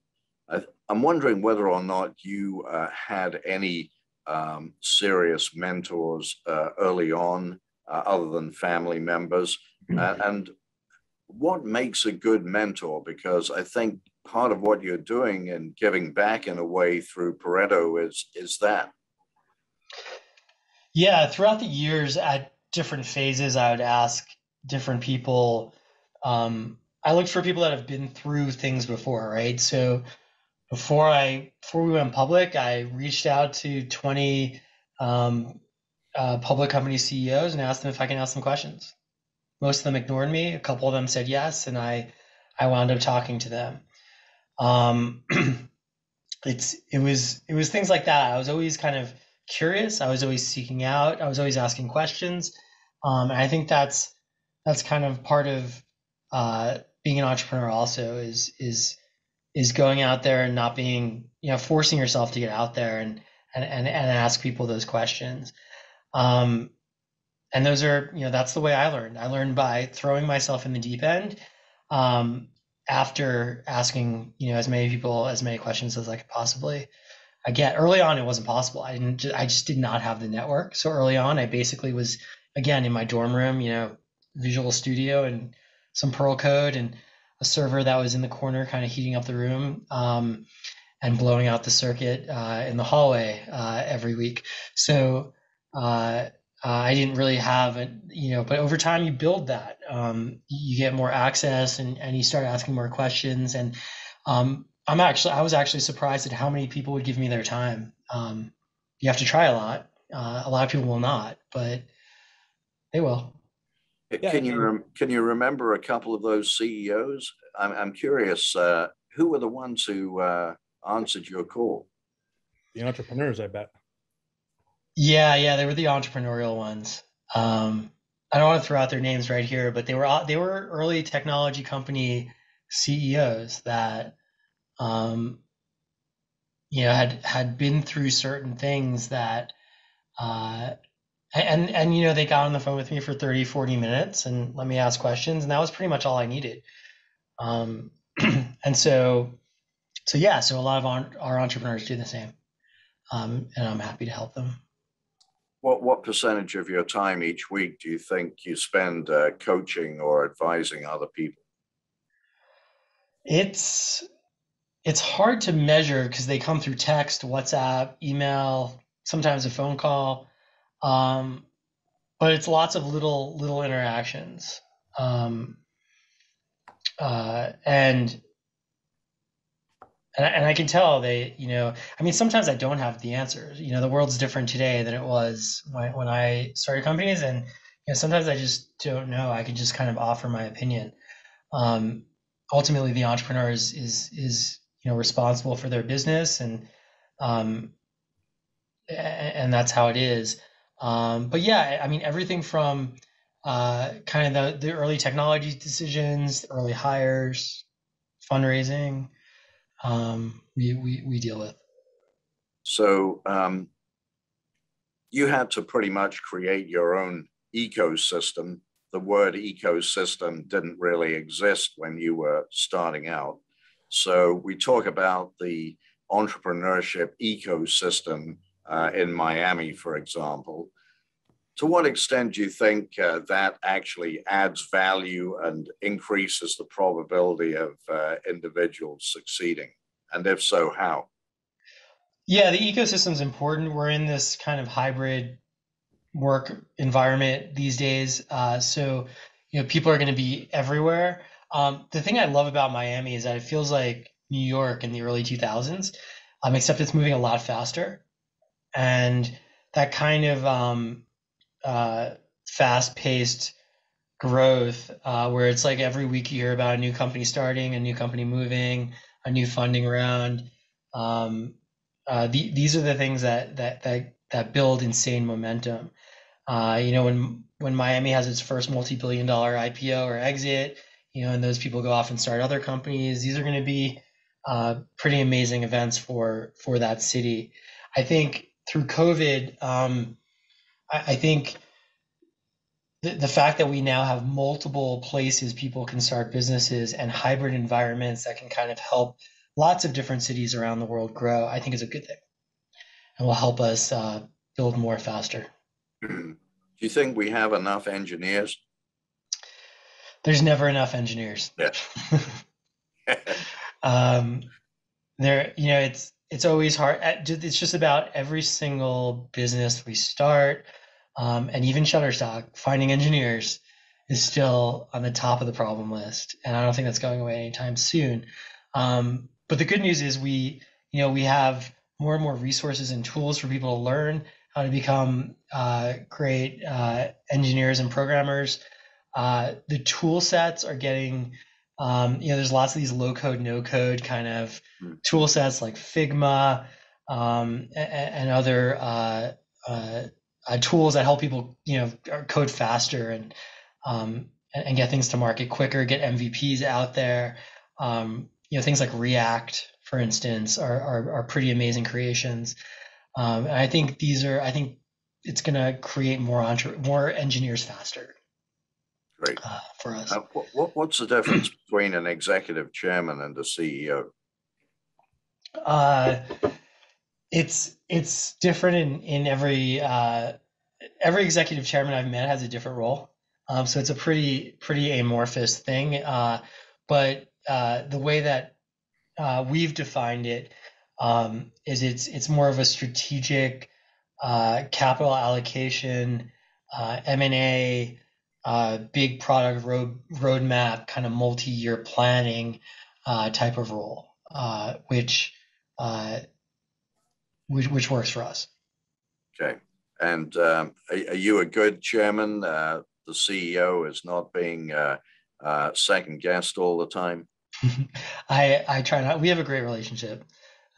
I, am wondering whether or not you uh, had any um, serious mentors uh, early on, uh, other than family members, mm-hmm. and what makes a good mentor? Because I think part of what you're doing and giving back in a way through Pareto is is that. Yeah, throughout the years at different phases, I would ask different people. Um, I looked for people that have been through things before, right? So before I before we went public, I reached out to 20 um, uh, public company CEOs and asked them if I can ask them questions. Most of them ignored me. A couple of them said yes, and I I wound up talking to them. Um, it's it was it was things like that. I was always kind of curious. I was always seeking out. I was always asking questions. Um, and I think that's that's kind of part of uh, being an entrepreneur. Also, is is is going out there and not being you know forcing yourself to get out there and and and, and ask people those questions. Um, and those are you know that's the way I learned. I learned by throwing myself in the deep end. Um, after asking you know as many people as many questions as I could possibly again early on it wasn't possible i didn't i just did not have the network so early on i basically was again in my dorm room you know visual studio and some perl code and a server that was in the corner kind of heating up the room um, and blowing out the circuit uh, in the hallway uh, every week so uh, I didn't really have it, you know, but over time you build that. Um, you get more access and, and you start asking more questions. And um, I'm actually I was actually surprised at how many people would give me their time. Um, you have to try a lot. Uh, a lot of people will not, but they will. Can you rem- can you remember a couple of those CEOs? I'm I'm curious. Uh, who were the ones who uh, answered your call? The entrepreneurs, I bet. Yeah, yeah, they were the entrepreneurial ones. Um, I don't want to throw out their names right here, but they were they were early technology company CEOs that um, you know, had had been through certain things that uh, and and you know they got on the phone with me for 30 40 minutes and let me ask questions and that was pretty much all i needed. Um, and so so yeah so a lot of our, our entrepreneurs do the same. Um, and i'm happy to help them. What what percentage of your time each week do you think you spend uh, coaching or advising other people? It's it's hard to measure because they come through text, WhatsApp, email, sometimes a phone call. Um, but it's lots of little little interactions. Um, uh, and and I, and I can tell they, you know, I mean, sometimes I don't have the answers. You know, the world's different today than it was when, when I started companies, and you know, sometimes I just don't know. I can just kind of offer my opinion. Um, ultimately, the entrepreneur is is is you know responsible for their business and um, and that's how it is. Um, but yeah, I mean everything from uh, kind of the, the early technology decisions, early hires, fundraising, um, we, we we deal with. So um, you had to pretty much create your own ecosystem. The word ecosystem didn't really exist when you were starting out. So we talk about the entrepreneurship ecosystem uh, in Miami, for example. To what extent do you think uh, that actually adds value and increases the probability of uh, individuals succeeding? And if so, how? Yeah, the ecosystem is important. We're in this kind of hybrid work environment these days. Uh, so, you know, people are going to be everywhere. Um, the thing I love about Miami is that it feels like New York in the early 2000s, um, except it's moving a lot faster. And that kind of um, uh, fast paced growth, uh, where it's like every week you hear about a new company starting, a new company moving, a new funding round. Um, uh, the, these are the things that, that, that, that build insane momentum. Uh, you know, when, when Miami has its first multi billion dollar IPO or exit, you know, and those people go off and start other companies. These are going to be uh, pretty amazing events for for that city. I think through COVID, um, I, I, think the, the fact that we now have multiple places people can start businesses and hybrid environments that can kind of help lots of different cities around the world grow, I think is a good thing and will help us uh, build more faster. Do you think we have enough engineers? There's never enough engineers. Yeah. um, there, you know, it's it's always hard. It's just about every single business we start, um, and even Shutterstock, finding engineers is still on the top of the problem list, and I don't think that's going away anytime soon. Um, but the good news is we, you know, we have more and more resources and tools for people to learn how to become uh, great uh, engineers and programmers. Uh, the tool sets are getting, um, you know, there's lots of these low code, no code kind of hmm. tool sets like Figma um, and, and, other uh, uh, uh, tools that help people, you know, code faster and, um, and, and get things to market quicker, get MVPs out there. Um, you know, things like React, for instance, are are, are pretty amazing creations. Um, and I think these are, I think it's going to create more entre- more engineers faster. Great. Uh, for us. Uh, what, what's the difference between an executive chairman and a CEO? Uh, it's it's different in in every uh, every executive chairman I've met has a different role. Um, so it's a pretty pretty amorphous thing. Uh, but uh, the way that uh, we've defined it um, is it's it's more of a strategic uh, capital allocation, uh, M and A, uh, big product road roadmap, kind of multi-year planning uh, type of role, uh, which, which which works for us. Okay, and um, are, are, you a good chairman? the CEO is not being second guessed all the time. I I try not. We have a great relationship.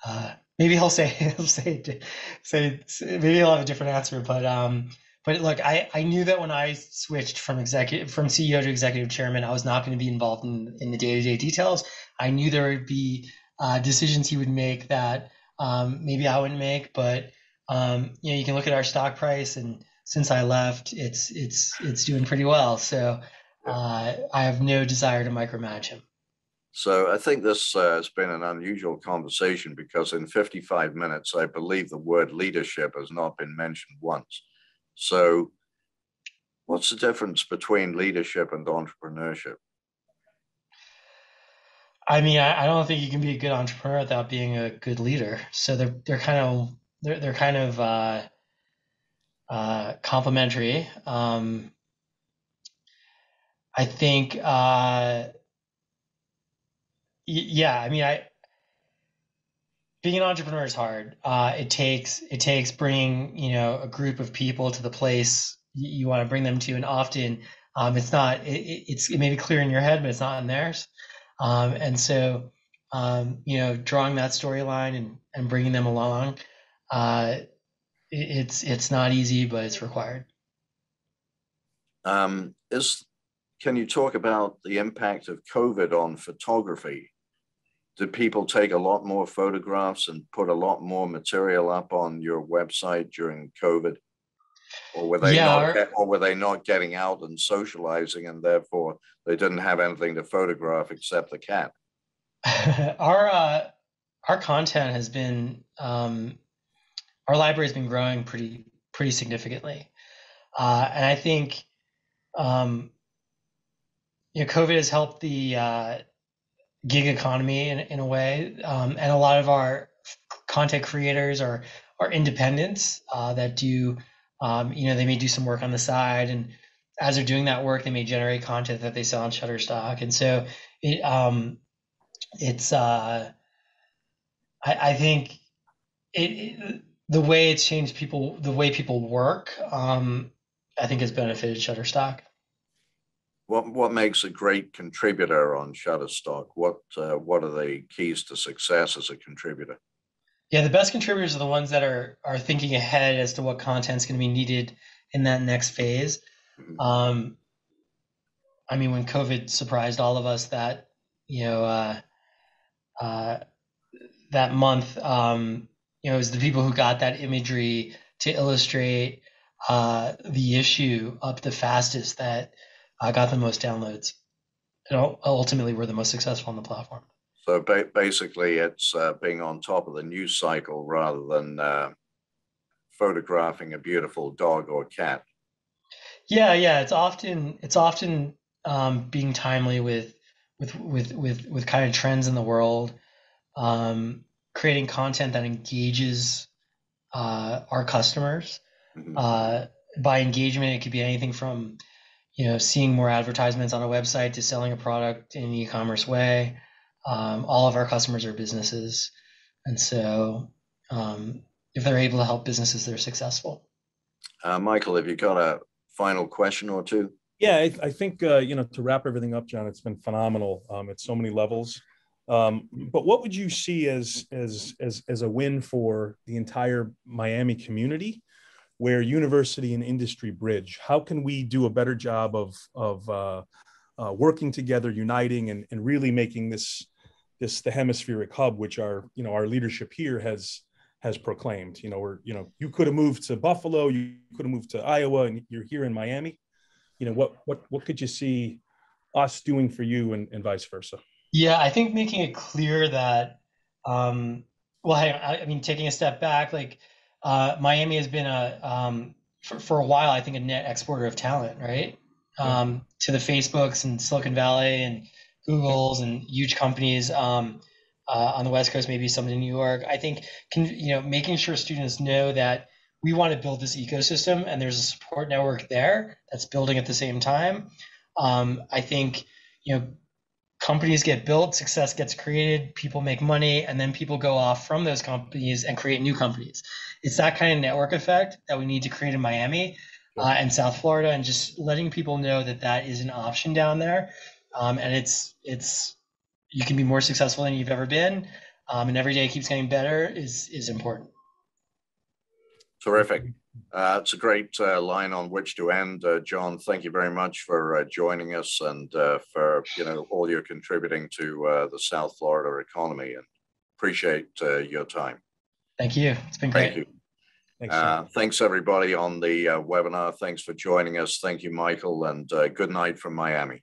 Uh, maybe he'll say he'll say say maybe he'll have a different answer, but um, but look, I I knew that when I switched from executive from CEO to executive chairman, I was not going to be involved in in the day to day details. I knew there would be uh, decisions he would make that um, maybe I wouldn't make, but um, you know, you can look at our stock price, and since I left, it's it's it's doing pretty well. So uh, I have no desire to micromanage him. So I think this uh, has been an unusual conversation because in 55 minutes, I believe the word leadership has not been mentioned once. So, what's the difference between leadership and entrepreneurship? I mean, I, I don't think you can be a good entrepreneur without being a good leader. So they're they're kind of they're they're kind of uh, uh, complementary. Um, I think. Uh, yeah, I mean, I being an entrepreneur is hard. Uh, it takes it takes bringing you know a group of people to the place you, want to bring them to, and often um, it's not. It, it's it may be clear in your head, but it's not in theirs. Um, and so um, you know, drawing that storyline and and bringing them along, uh, it, it's it's not easy, but it's required. Um, is can you talk about the impact of COVID on photography? Did people take a lot more photographs and put a lot more material up on your website during COVID? Or were they yeah, not our, or were they not getting out and socializing and therefore they didn't have anything to photograph except the cat? our uh, our content has been um, our library has been growing pretty pretty significantly, uh, and I think um, you know COVID has helped the uh, gig economy in, in a way. Um, and a lot of our content creators are are independents uh, that do, um, you know, they may do some work on the side, and as they're doing that work, they may generate content that they sell on Shutterstock, and so it um, it's uh, I, I think it, it, the way it's changed people the way people work um, I think has benefited Shutterstock. What what makes a great contributor on Shutterstock? What uh, what are the keys to success as a contributor? Yeah, the best contributors are the ones that are are thinking ahead as to what content's going to be needed in that next phase. Mm-hmm. Um, I mean, when COVID surprised all of us that you know uh, uh, that month, um, you know, it was the people who got that imagery to illustrate uh, the issue up the fastest that uh, got the most downloads. And ultimately, we're the most successful on the platform. So ba- basically, it's uh, being on top of the news cycle rather than uh, photographing a beautiful dog or cat. Yeah, yeah, it's often it's often um, being timely with with with with with kind of trends in the world, um, creating content that engages uh, our customers. Mm-hmm. Uh, by engagement, it could be anything from you know seeing more advertisements on a website to selling a product in an e-commerce way. Um, all of our customers are businesses, and so um, if they're able to help businesses, they're successful. Uh, Michael, have you got a final question or two? Yeah, I, I think uh, you know to wrap everything up, Jon. It's been phenomenal um, at so many levels. Um, but what would you see as as as as a win for the entire Miami community, where university and industry bridge? How can we do a better job of of uh, uh, working together, uniting, and, and really making this this the hemispheric hub, which our you know our leadership here has has proclaimed. You know, or you know, you could have moved to Buffalo, you could have moved to Iowa, and you're here in Miami you know what what what could you see us doing for you and, and vice versa yeah i think making it clear that um well I, I mean taking a step back like uh miami has been a um for, for a while i think a net exporter of talent right? Um to the facebooks and silicon valley and googles and huge companies um uh, on the west coast maybe some in new york. I think can you know making sure students know that we want to build this ecosystem and there's a support network there that's building at the same time um, i think you know companies get built success gets created people make money and then people go off from those companies and create new companies. It's that kind of network effect that we need to create in miami uh, and south florida and just letting people know that that is an option down there. Um, and it's it's you can be more successful than you've ever been. Um, and every day keeps getting better is is important Terrific. Uh, it's a great uh, line on which to end. Uh, Jon, thank you very much for uh, joining us and uh, for you know all you're contributing to uh, the South Florida economy. And appreciate your time. Thank you. It's been great. Thank you. Thanks, thanks everybody on the webinar. Thanks for joining us. Thank you, Michael, and good night from Miami.